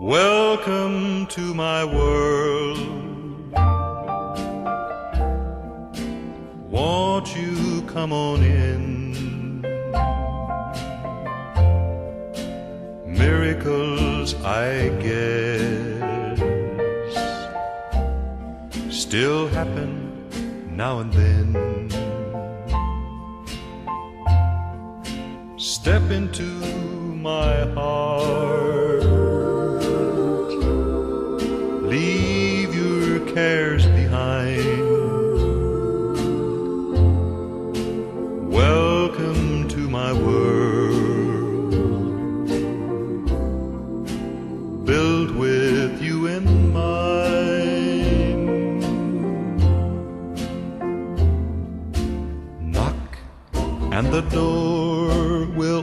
Welcome to my world. Won't you come on in? Miracles, I guess, still happen now and then. Step into my heart cares behind. Welcome to my world, built with you in mind. Knock, and the door will.